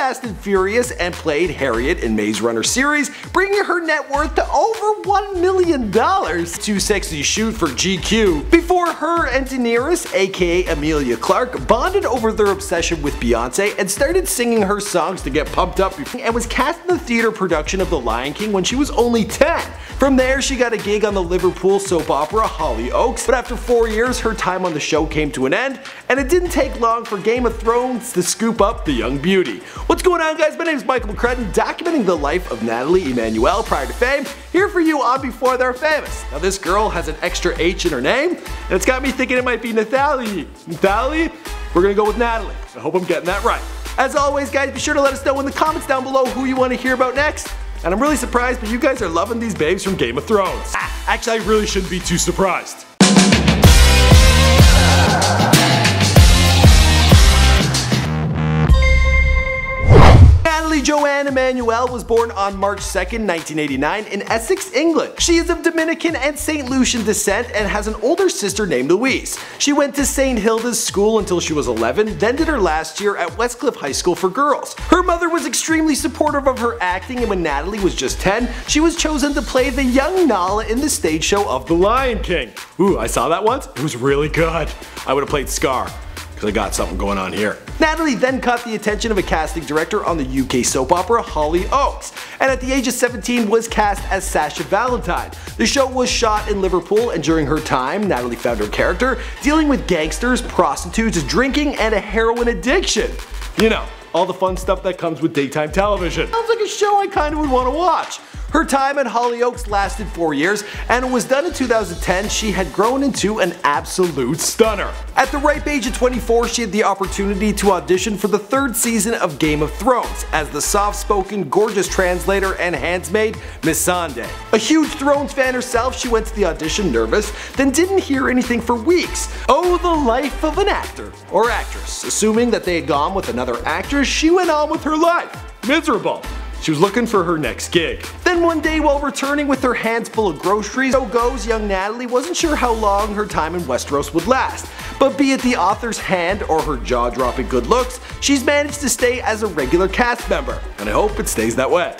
Fast and Furious and played Harriet in Maze Runner series, bringing her net worth to over $1 million. Too Sexy to Shoot for GQ. Before her and Daenerys, aka Emilia Clarke, bonded over their obsession with Beyonce and started singing her songs to get pumped up and was cast in the theater production of The Lion King when she was only 10. From there, she got a gig on the Liverpool soap opera Hollyoaks, but after four years, her time on the show came to an end, and it didn't take long for Game of Thrones to scoop up the young beauty. What's going on guys, my name is Michael McCrudden, documenting the life of Natalie Emmanuel prior to fame, here for you on Before They're Famous. Now this girl has an extra H in her name, and it's got me thinking it might be Nathalie. Nathalie? We're gonna go with Natalie. I hope I'm getting that right. As always guys, be sure to let us know in the comments down below who you want to hear about next. And I'm really surprised, but you guys are loving these babes from Game of Thrones. Ah, actually, I really shouldn't be too surprised. Emmanuel was born on March 2nd, 1989 in Essex, England. She is of Dominican and St. Lucian descent and has an older sister named Louise. She went to St. Hilda's School until she was 11, then did her last year at Westcliff High School for Girls. Her mother was extremely supportive of her acting and when Natalie was just 10, she was chosen to play the young Nala in the stage show of The Lion King. Ooh, I saw that once. It was really good. I would have played Scar because I got something going on here. Natalie then caught the attention of a casting director on the UK soap opera Hollyoaks, and at the age of 17 was cast as Sasha Valentine. The show was shot in Liverpool and during her time, Natalie found her character dealing with gangsters, prostitutes, drinking, and a heroin addiction. You know, all the fun stuff that comes with daytime television. Sounds like a show I kinda would wanna watch. Her time at Hollyoaks lasted 4 years, and it was done in 2010 she had grown into an absolute stunner. At the ripe age of 24 she had the opportunity to audition for the third season of Game of Thrones as the soft-spoken, gorgeous translator and handsmaid Missandei. A huge Thrones fan herself, she went to the audition nervous, then didn't hear anything for weeks. Oh the life of an actor, or actress. Assuming that they had gone with another actress, she went on with her life. Miserable. She was looking for her next gig. Then one day while returning with her hands full of groceries, so goes young Natalie wasn't sure how long her time in Westeros would last. But be it the author's hand or her jaw-dropping good looks, she's managed to stay as a regular cast member, and I hope it stays that way.